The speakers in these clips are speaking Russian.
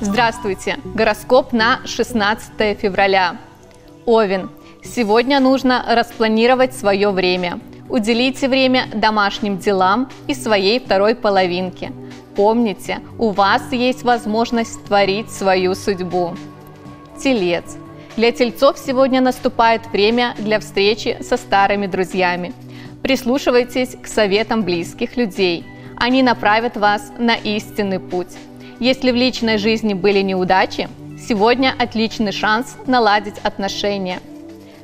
Здравствуйте! Гороскоп на 16 февраля. Овен. Сегодня нужно распланировать свое время. Уделите время домашним делам и своей второй половинке. Помните, у вас есть возможность творить свою судьбу. Телец. Для тельцов сегодня наступает время для встречи со старыми друзьями. Прислушивайтесь к советам близких людей. Они направят вас на истинный путь. Если в личной жизни были неудачи, сегодня отличный шанс наладить отношения.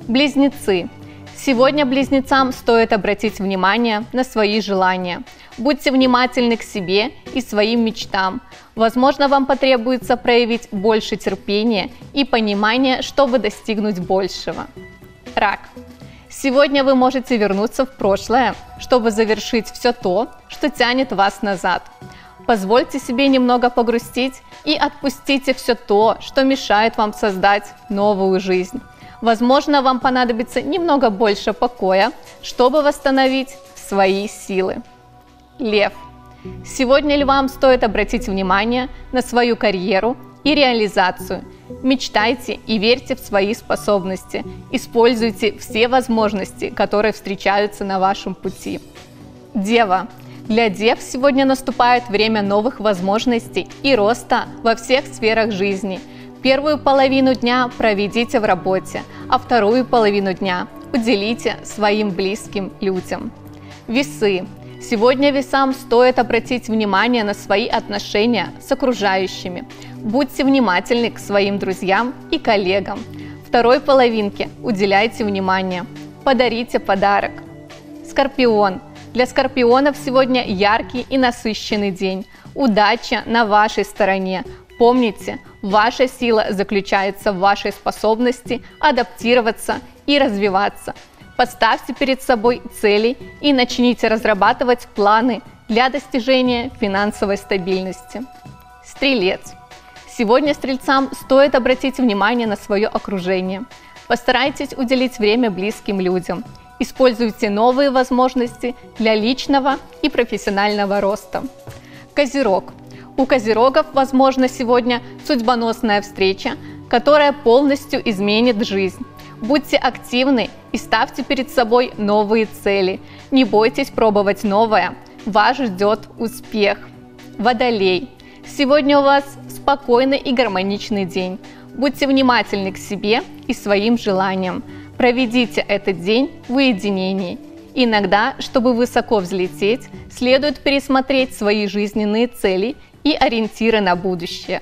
Близнецы. Сегодня близнецам стоит обратить внимание на свои желания. Будьте внимательны к себе и своим мечтам. Возможно, вам потребуется проявить больше терпения и понимания, чтобы достигнуть большего. Рак. Сегодня вы можете вернуться в прошлое, чтобы завершить все то, что тянет вас назад. Позвольте себе немного погрустить и отпустите все то, что мешает вам создать новую жизнь. Возможно, вам понадобится немного больше покоя, чтобы восстановить свои силы. Лев. Сегодня львам стоит обратить внимание на свою карьеру и реализацию. Мечтайте и верьте в свои способности. Используйте все возможности, которые встречаются на вашем пути. Дева. Для дев сегодня наступает время новых возможностей и роста во всех сферах жизни. Первую половину дня проведите в работе, а вторую половину дня уделите своим близким людям. Весы. Сегодня весам стоит обратить внимание на свои отношения с окружающими. Будьте внимательны к своим друзьям и коллегам. Второй половинке уделяйте внимание. Подарите подарок. Скорпион. Для скорпионов сегодня яркий и насыщенный день. Удача на вашей стороне. Помните, ваша сила заключается в вашей способности адаптироваться и развиваться – Поставьте перед собой цели и начните разрабатывать планы для достижения финансовой стабильности. Стрелец. Сегодня стрельцам стоит обратить внимание на свое окружение. Постарайтесь уделить время близким людям. Используйте новые возможности для личного и профессионального роста. Козерог. У козерогов возможно сегодня судьбоносная встреча, которая полностью изменит жизнь. Будьте активны и ставьте перед собой новые цели. Не бойтесь пробовать новое. Вас ждет успех. Водолей. Сегодня у вас спокойный и гармоничный день. Будьте внимательны к себе и своим желаниям. Проведите этот день в уединении. Иногда, чтобы высоко взлететь, следует пересмотреть свои жизненные цели и ориентиры на будущее.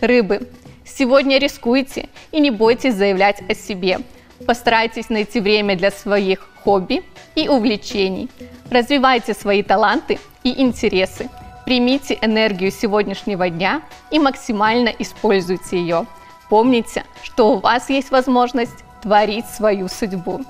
Рыбы. Сегодня рискуйте и не бойтесь заявлять о себе. Постарайтесь найти время для своих хобби и увлечений. Развивайте свои таланты и интересы. Примите энергию сегодняшнего дня и максимально используйте ее. Помните, что у вас есть возможность творить свою судьбу.